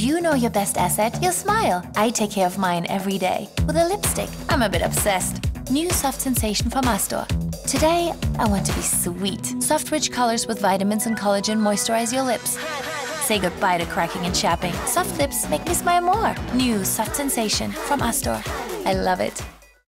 you know your best asset? Your smile. I take care of mine every day. With a lipstick. I'm a bit obsessed. New Soft Sensation from Astor. Today, I want to be sweet. Soft, rich colors with vitamins and collagen moisturize your lips. Say goodbye to cracking and chapping. Soft lips make me smile more. New Soft Sensation from Astor. I love it.